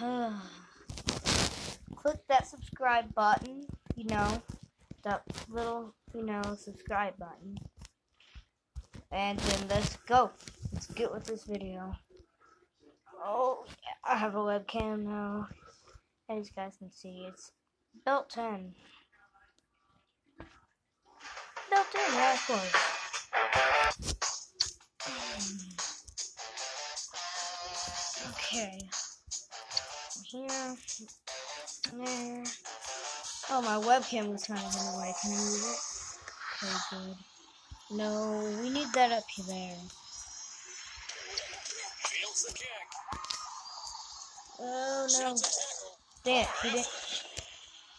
Click that subscribe button, you know, that little, you know, subscribe button. And then let's go. Let's get with this video. Oh, I have a webcam now. As you guys can see, it's built in. Built in, yeah, of course. Okay. Here, there. Oh, my webcam was kind of in the way. Can I move it? Very good. No, we need that up there. Fields the kick. Oh no. There, he did.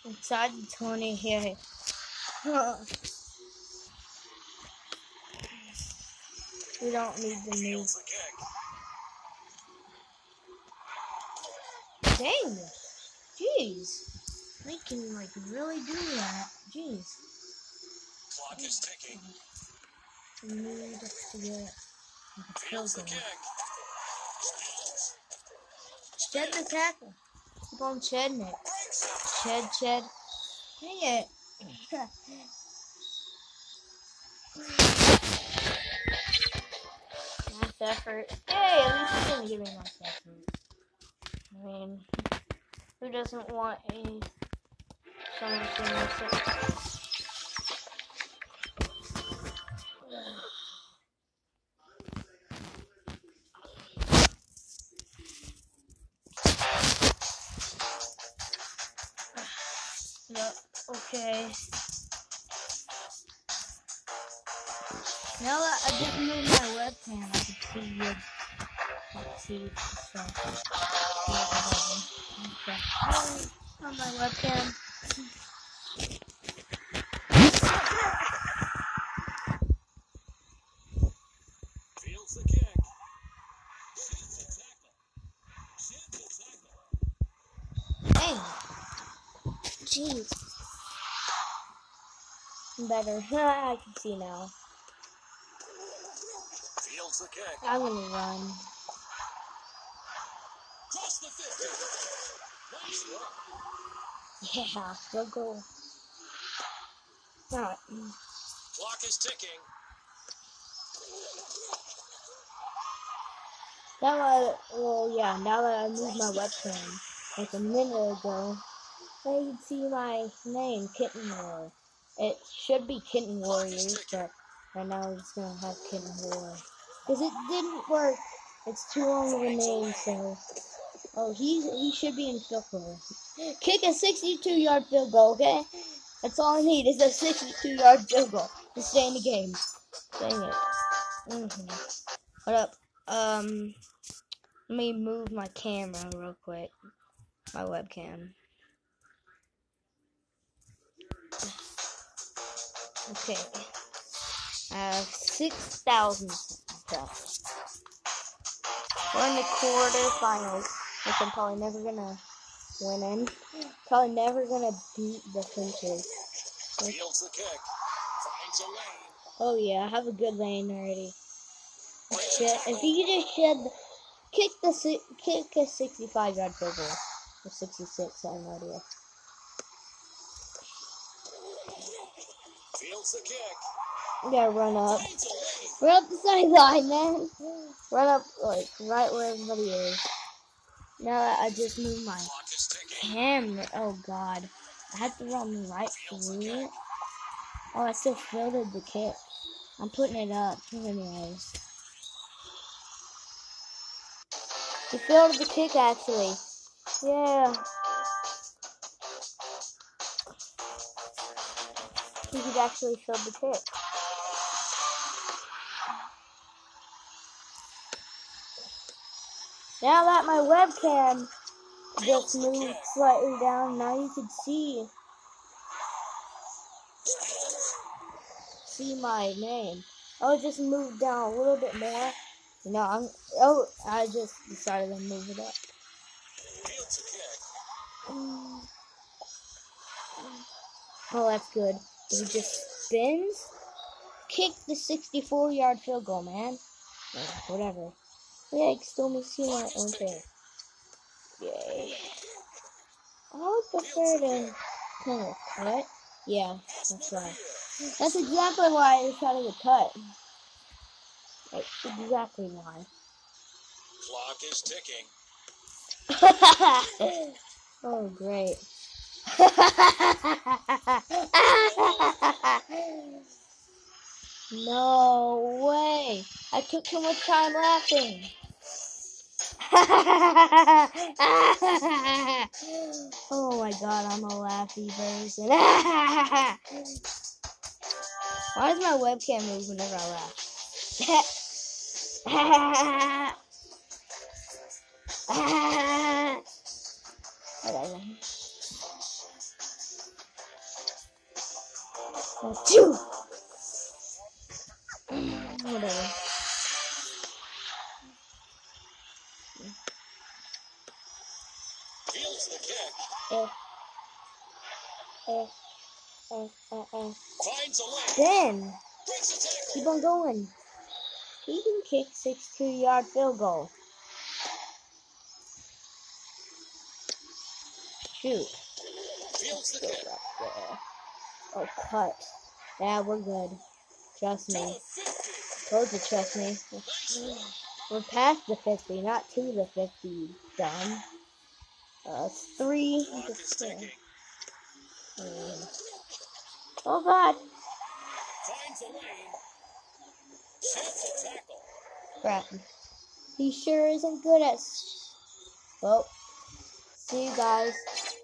Inside the 20 here. we don't need the move. Fields the kick. Dang! Jeez. They can, like, really do that. Jeez. Clock is ticking. We need to get like, a the goal. kick. Shed the tackle. Keep on shedding it. Shed, shed. Dang it. nice effort. Hey, at least he's gonna give me a nice effort. I mean, who doesn't want a someone to? Okay. Now that I just moved my webcam, I can see you. Can see the stuff. Yeah, whatever. Okay. On my webcam. Fields the kick. Shoots a tackle. Shoots a tackle. Dang. Jeez. Better. I can see now. Fields the kick. I'm gonna run. Cross the 50. Nice run. Yeah, go go. Alright. Clock is ticking. Now I, well, yeah, now that I moved my webcam, like a minute ago, now you can see my name, Kitten War. It should be Kitten Warriors, but right now it's gonna have Kitten War. Because it didn't work. It's too long of a name, so. Oh, he's, he should be in field goal. Kick a 62 yard field goal, okay? That's all I need is a 62 yard field goal to stay in the game. Dang it. hmm What up? Um, let me move my camera real quick. My webcam. Okay. I have 6,000 stuff. We're in the quarterfinals, which I'm probably never gonna win in. Probably never gonna beat the Finches. Fields the kick. Finds a lane. Oh yeah, I have a good lane already. Shit, if you just shed, kick the kick a 65 yard field goal, or 66, I have no idea. The kick. Gotta run up, Finds a lane. run up the sideline, man. Run up like right where everybody is. Now I just moved my camera, oh god, I had to run right through it. Oh, I still fielded the kick. I'm putting it up, anyways. You fielded the kick actually. Yeah. Could actually field the kick. Now that my webcam just moved slightly down, now you can see see my name. Oh, it just moved down a little bit more. No, I'm. Oh, I just decided to move it up. Oh, that's good. He just spins, kick the 64 yard field goal, man. Whatever. Yeah, you can still see my own thing. Okay. I would prefer to kind of cut. Yeah, that's right. That's exactly why I decided to cut. Like, exactly why. Clock is ticking. oh, great. no way. I took too much time laughing. oh my god, I'm a laughy person. Why does my webcam move whenever I laugh? Whatever. Fields the kick. Eh. Eh. Eh, eh, eh. Finds a lane. Then, Breaks a tackle. keep on going. He can kick 62 yard field goal. Shoot. Fields the kick. Oh, cut. Yeah, we're good. Trust me. the 50. Told you, trust me. We're past the 50, not to the 50, dumb. Uh, three. Is ticking. Um, Oh god. Finds a lane. Sheds a tackle. Crap. He sure isn't good at. Well, see you guys.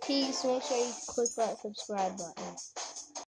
Peace. Make sure you click that subscribe button.